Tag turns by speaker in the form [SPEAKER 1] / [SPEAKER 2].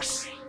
[SPEAKER 1] Thanks.